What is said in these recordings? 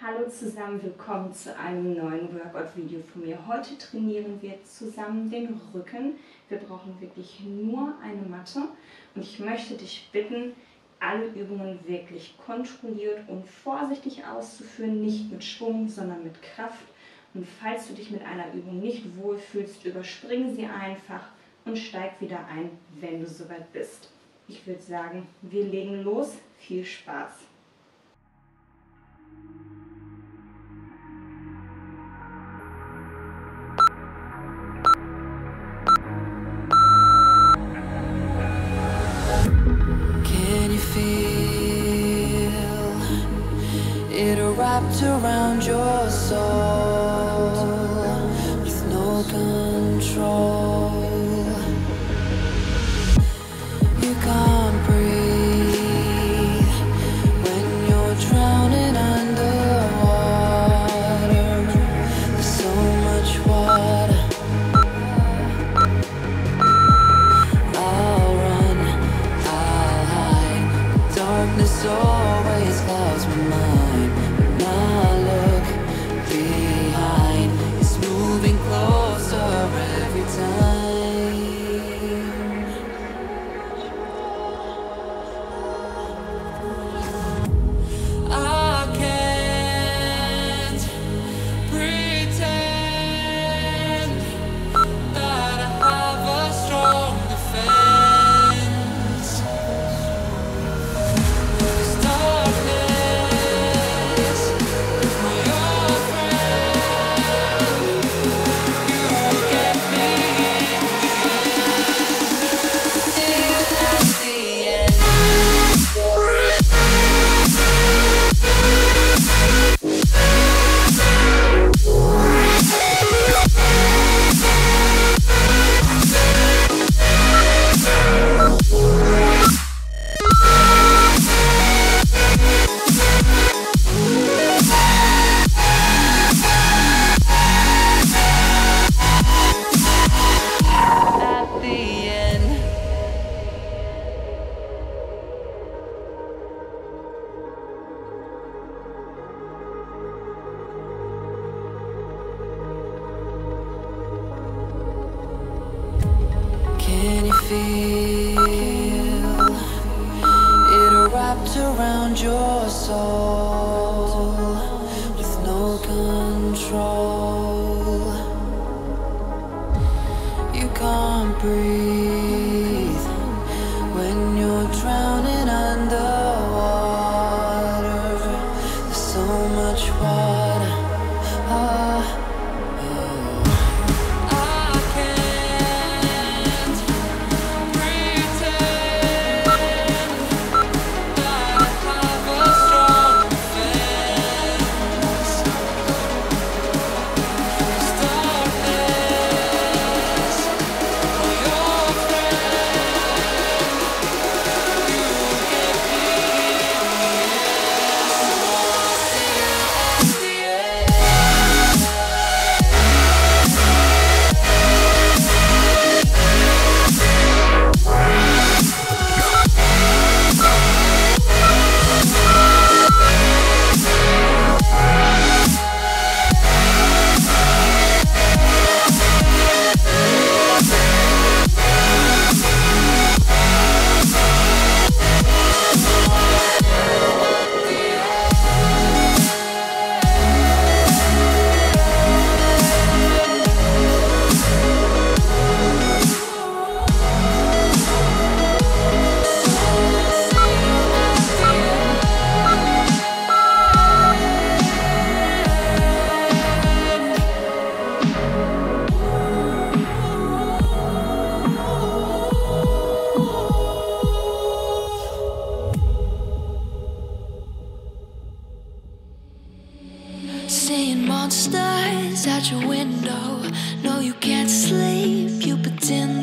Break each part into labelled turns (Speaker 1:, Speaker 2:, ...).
Speaker 1: Hallo zusammen, willkommen zu einem neuen Workout-Video von mir. Heute trainieren wir zusammen den Rücken. Wir brauchen wirklich nur eine Matte und ich möchte dich bitten, alle Übungen wirklich kontrolliert und vorsichtig auszuführen, nicht mit Schwung, sondern mit Kraft. Und falls du dich mit einer Übung nicht wohlfühlst, überspring sie einfach und steig wieder ein, wenn du soweit bist. Ich würde sagen, wir legen los. Viel Spaß!
Speaker 2: Wrapped around your soul with no control. Your soul you can't sleep. You pretend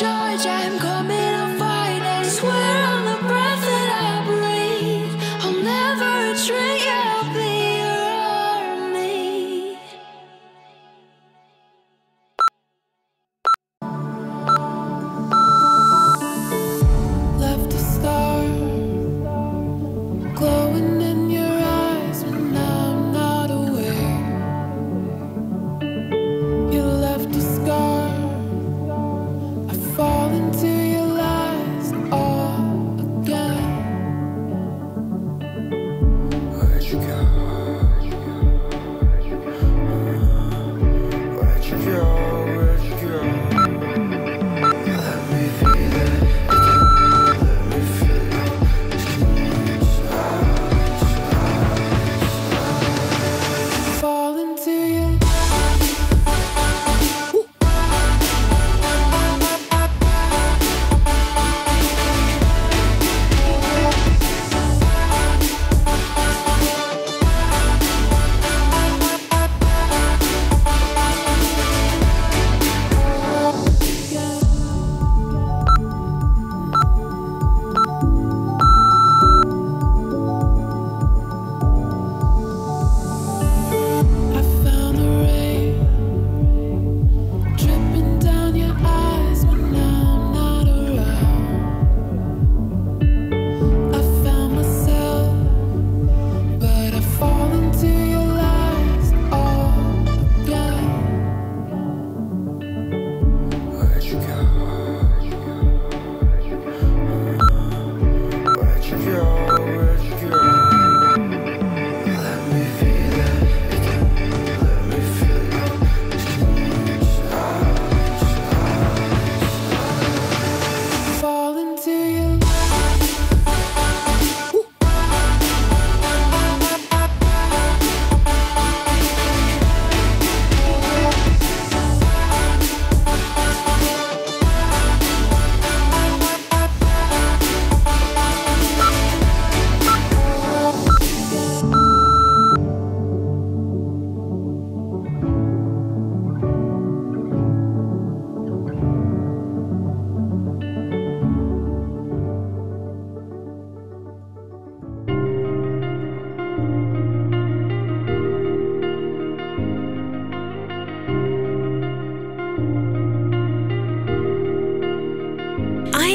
Speaker 3: George, I'm
Speaker 2: going.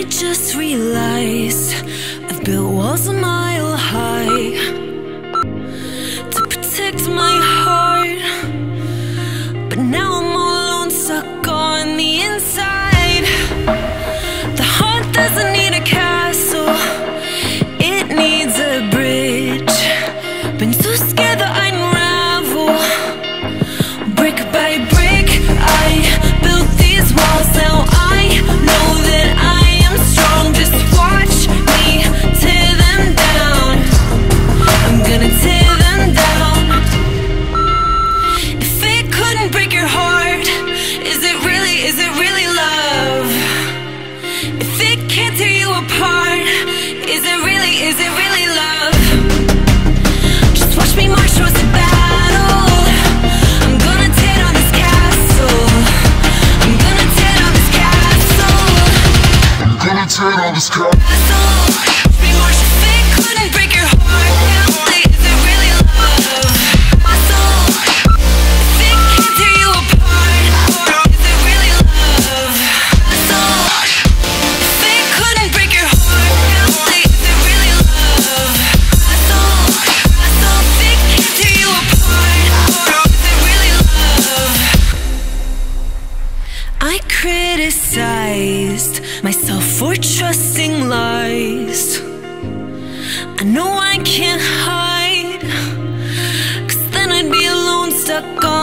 Speaker 2: just realized I've built walls a mile high To protect my heart. the sky. I criticized myself for trusting lies. I know I can't hide, cause then I'd be alone, stuck on.